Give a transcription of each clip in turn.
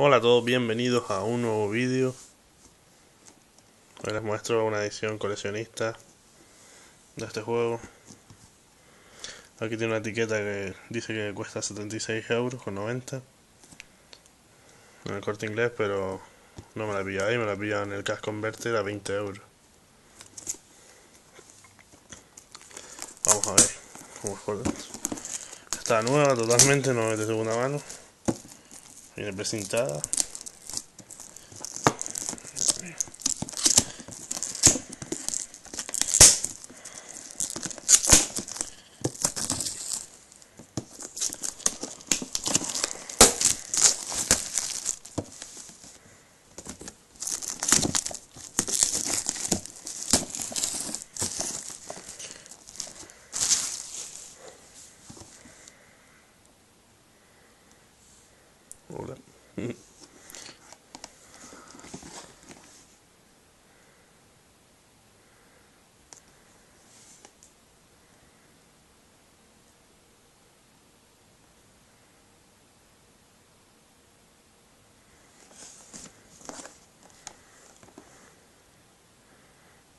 Hola a todos, bienvenidos a un nuevo vídeo. Hoy les muestro una edición coleccionista de este juego. Aquí tiene una etiqueta que dice que cuesta 76 euros con 90 en el corte inglés, pero no me la he ahí, me la he pillado en el Cash Converter a 20 euros. Vamos a ver cómo es por dentro. Está nueva totalmente, no es de segunda mano. Viene Hola.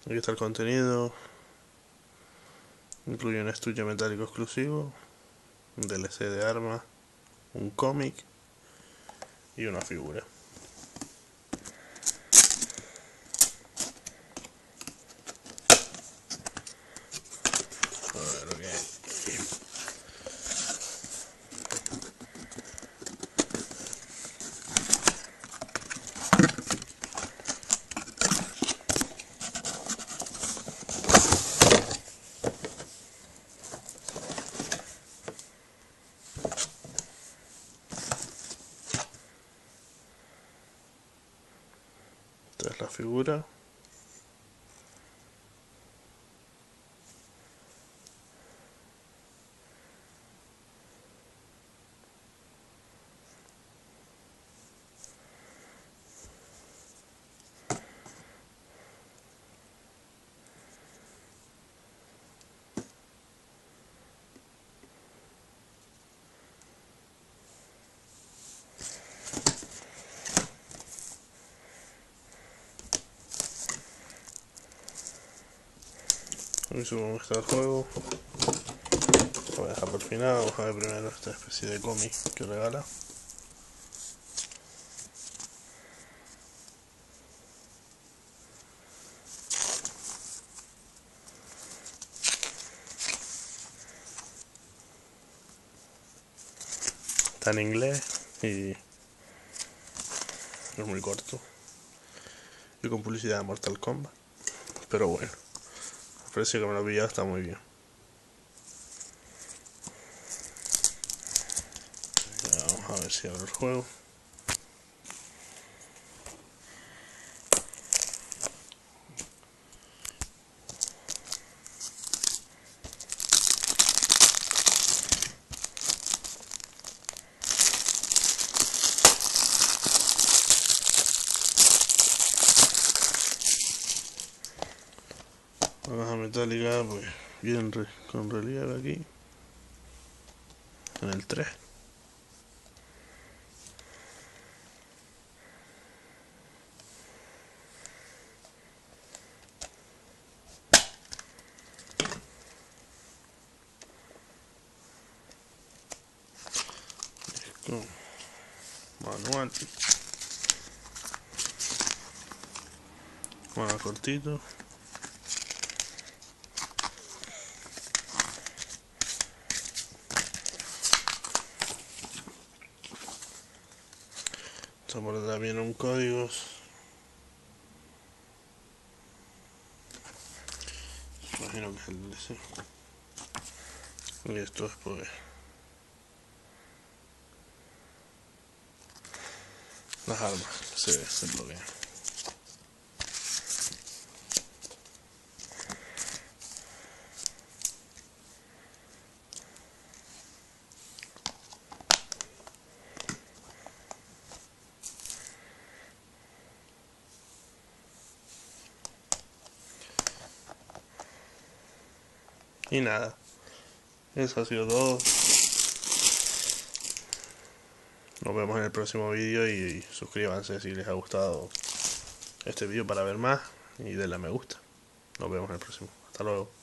Aquí está el contenido. Incluye un estuche metálico exclusivo, un DLC de armas, un cómic y una figura. A ver Gute. Hoy subo está el juego. Lo voy a dejar por final. Vamos a ver primero esta especie de cómic que regala. Está en inglés y es muy corto. Y con publicidad de Mortal Kombat. Pero bueno. Precio que me lo pillado está muy bien. Vamos a ver si abro el juego. La caja metálica, pues bien con relieve aquí. En el 3. Con manual. Bueno, cortito. Detrás viene un código. Imagino que es el DLC. Y esto es pues. Las armas se, se bloquean. Y nada. Eso ha sido todo. Nos vemos en el próximo vídeo y, suscríbanse si les ha gustado este vídeo para ver más y denle a me gusta. Nos vemos en el próximo. Hasta luego.